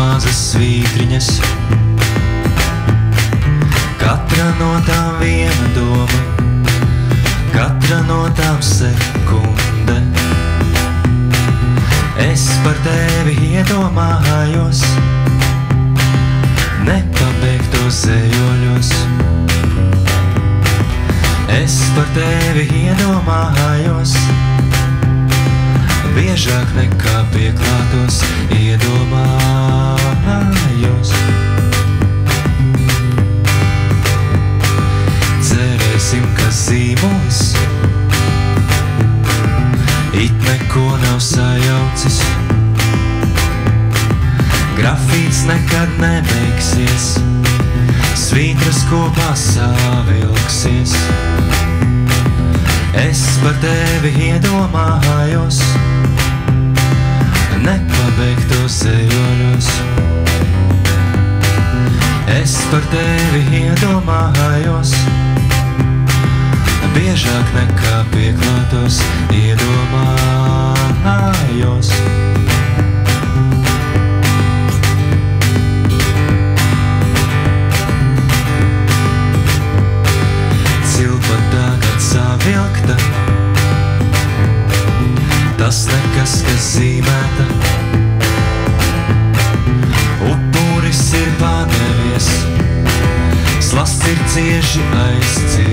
mazas svītriņas. Katra no tām viena doma, katra no tām sekunde. Es par tevi iedomājos, nepabeigtos ejoļos. Es par tevi iedomājos, biežāk nekā pieklātos iedomājos. Cerēsim, ka zīmols it neko nav sajaucis. Grafīts nekad nebeigsies, svītras kopā savilksies. Es par tevi iedomājos, nepabeigtos ejoļos. Es par tevi iedomājos, biežāk nekā pieklātos iedomājos. Tas nekas, kas zīmēta. Upuris ir padevies, slasts ir cieši aizcirties.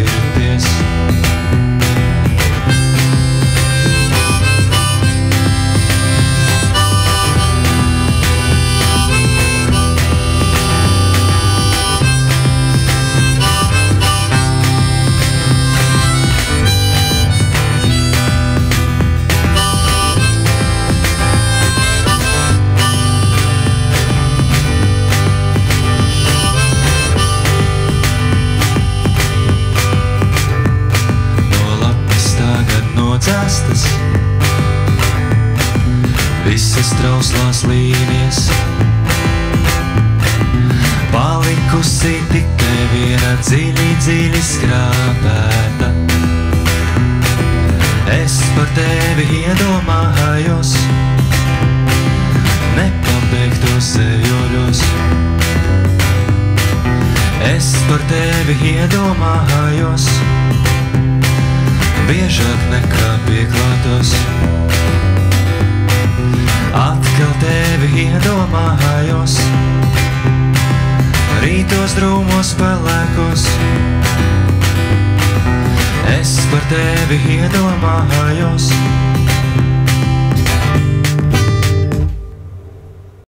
Nocēstas, visas trauslās līnijas. Palikusi tikai viena dziļi, dziļi skrāpēta. Es par tevi iedomājos, nepabeigtos ejoļos. Es par tevi iedomājos, biežāk nekā pieklātos. Atkal tevi iedomājos, rītos drūmos pelēkos. Es par tevi iedomājos,